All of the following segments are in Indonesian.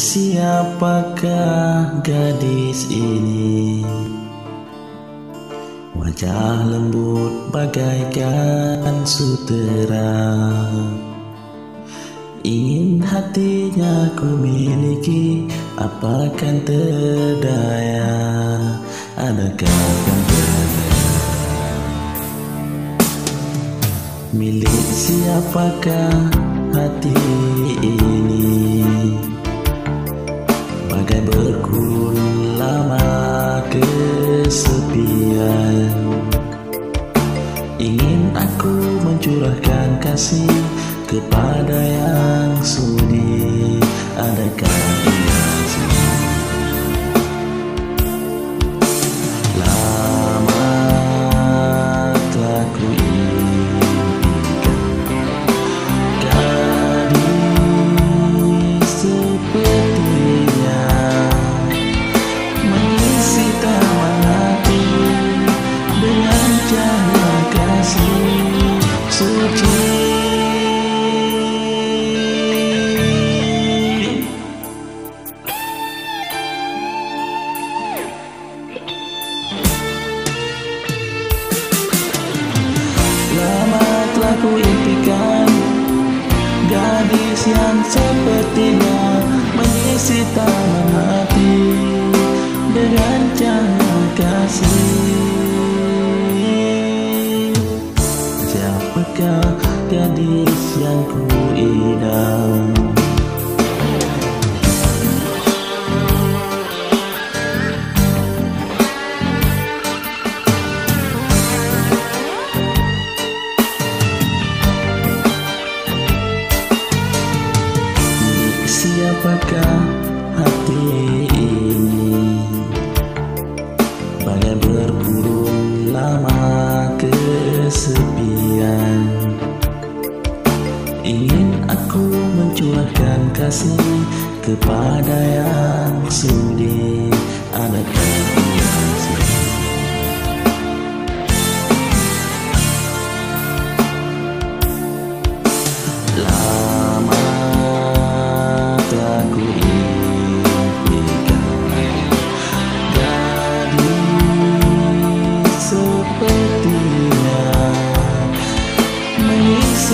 Siapakah gadis ini? Wajah lembut bagaikan sutera. Ingin hatinya ku miliki Apakan terdaya? Adakah kan berdaya Milik siapakah hati ini Berkurun lama kesepian. Ingin aku mencurahkan kasih Kepada yang sudi. Adakah ia Gadis yang sepertinya Mengisi hati Dengan cahaya kasih Siapakah hati ini Bagai berkurung lama kesepian? Ingin aku mencurahkan kasih Kepada yang sudi Adakah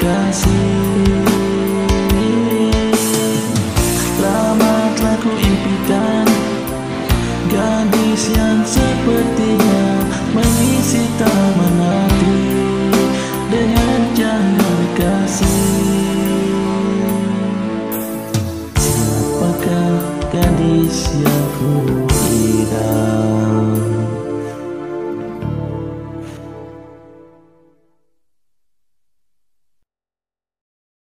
kasih yang sepertinya mengisi taman hati dengan cahaya kasih. Siapakah gadis yang